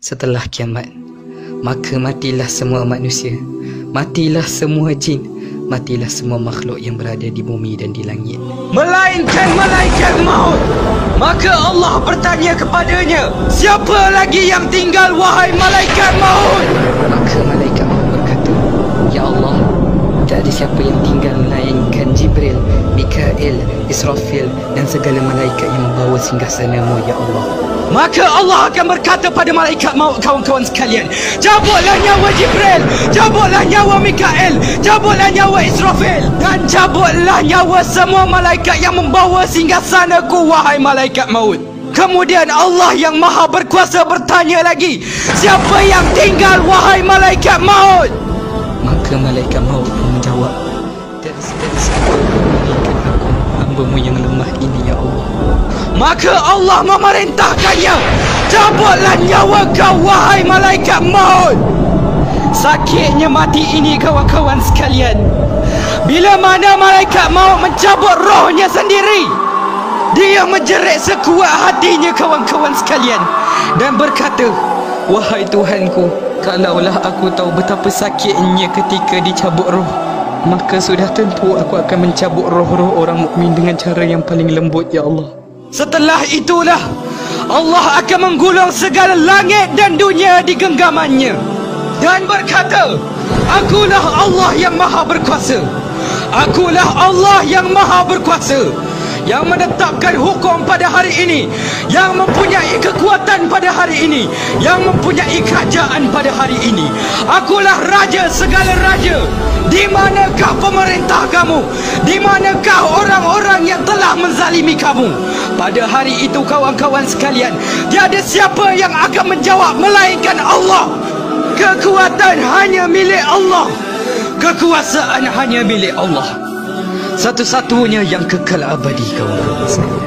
setelah kiamat. Maka matilah semua manusia, matilah semua jin, matilah semua makhluk yang berada di bumi dan di langit. Melainkan malaikat maut. Maka Allah bertanya kepadanya, siapa lagi yang tinggal wahai malaikat maut? Siapa yang tinggal melainkan Jibril, Mikael, Israfil dan segala malaikat yang membawa singgasanamu ya Allah. Maka Allah akan berkata pada malaikat maut kawan-kawan sekalian, cabutlah nyawa Jibril, cabutlah nyawa Mikael, cabutlah nyawa Israfil dan cabutlah nyawa semua malaikat yang membawa singgasanaku wahai malaikat maut. Kemudian Allah yang maha berkuasa bertanya lagi, siapa yang tinggal wahai malaikat maut? Maka malaikat maut pun menjawab Berikan aku Hambamu yang lemah ini ya Allah. Maka Allah memerintahkannya. Cabutlah nyawa kau wahai malaikat maut. Sakitnya mati ini kawan-kawan sekalian. Bila mana malaikat maut mencabut rohnya sendiri Dia menjerit sekuat hatinya kawan-kawan sekalian Dan berkata Wahai Tuhanku Kalaulah aku tahu betapa sakitnya ketika dicabut roh Maka sudah tentu aku akan mencabut roh-roh orang mukmin dengan cara yang paling lembut ya Allah. Setelah itulah Allah akan menggulung segala langit dan dunia di genggamannya. Dan berkata Akulah Allah yang maha berkuasa. Akulah Allah yang maha berkuasa yang menetapkan hukum pada hari ini yang mempunyai kekuatan pada hari ini yang mempunyai kerajaan pada hari ini. Akulah raja segala raja di manakah pemerintah kamu? Di manakah orang-orang yang telah menzalimi kamu? Pada hari itu kawan-kawan sekalian tiada siapa yang akan menjawab melainkan Allah. Kekuatan hanya milik Allah. Kekuasaan hanya milik Allah. Satu-satunya yang kekal abadi kawan-kawan sekalian